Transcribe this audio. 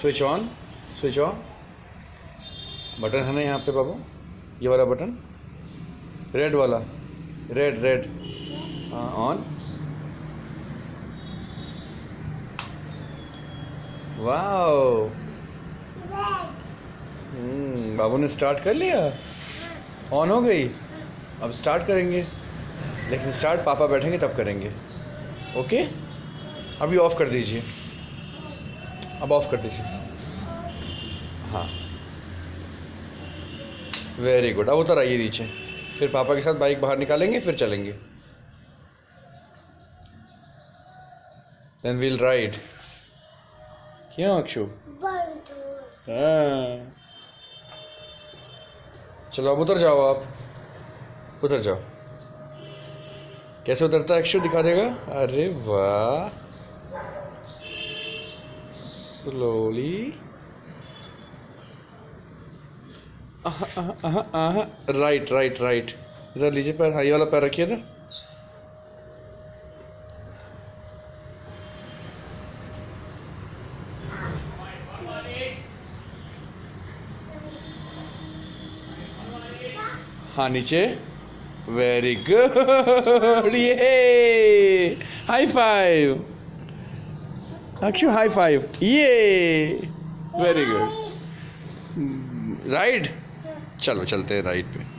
Switch on switch on button है ना यहाँ पे बाबू? ये वाला बटन रेड वाला। Red red on wow hmm बाबू ने स्टार्ट कर लिया? ऑन हो गई? अब स्टार्ट करेंगे। लेकिन स्टार्ट पापा बैठेंगे तब करेंगे। ओके अभी ऑफ़ कर दीजिए। अब ऑफ़ कर दीजिए। हाँ। वेरी गुड अब उतर आइए नीचे। फिर पापा के साथ बाइक बाहर निकालेंगे फिर चलेंगे। देन विल राइड क्यों अक्षु? हाँ। चलो अब उतर जाओ आप। उतर जाओ। कैसे उतरता है अक्षु दिखा देगा? अरे वाह। स्लोली राइट राइट राइट इधर लीजिए पैर हाई वाला पैर रखिए इधर। हाँ नीचे। वेरी गुड ये high five Akshu high five ये वेरी गुड राइट चलो चलते हैं राइट पे।